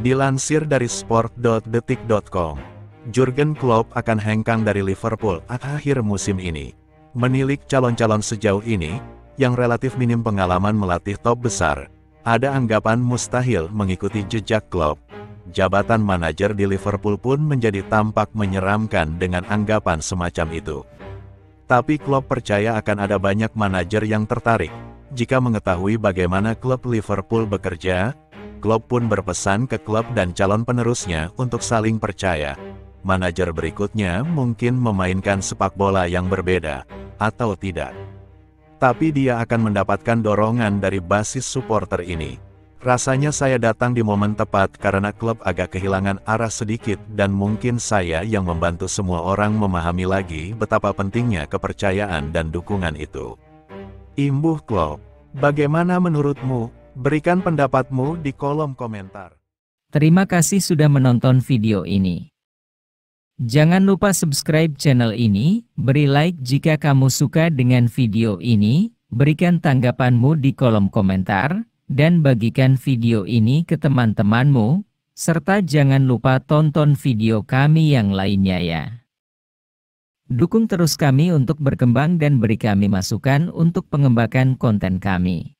Dilansir dari sport.detik.com, Jurgen Klopp akan hengkang dari Liverpool akhir musim ini. Menilik calon-calon sejauh ini, yang relatif minim pengalaman melatih top besar, ada anggapan mustahil mengikuti jejak Klopp. Jabatan manajer di Liverpool pun menjadi tampak menyeramkan dengan anggapan semacam itu. Tapi Klopp percaya akan ada banyak manajer yang tertarik. Jika mengetahui bagaimana klub Liverpool bekerja, Klopp pun berpesan ke klub dan calon penerusnya untuk saling percaya. Manajer berikutnya mungkin memainkan sepak bola yang berbeda, atau tidak. Tapi dia akan mendapatkan dorongan dari basis supporter ini. Rasanya saya datang di momen tepat karena klub agak kehilangan arah sedikit dan mungkin saya yang membantu semua orang memahami lagi betapa pentingnya kepercayaan dan dukungan itu. Imbuh Klopp, bagaimana menurutmu? Berikan pendapatmu di kolom komentar. Terima kasih sudah menonton video ini. Jangan lupa subscribe channel ini, beri like jika kamu suka dengan video ini, berikan tanggapanmu di kolom komentar, dan bagikan video ini ke teman-temanmu, serta jangan lupa tonton video kami yang lainnya ya. Dukung terus kami untuk berkembang dan beri kami masukan untuk pengembangan konten kami.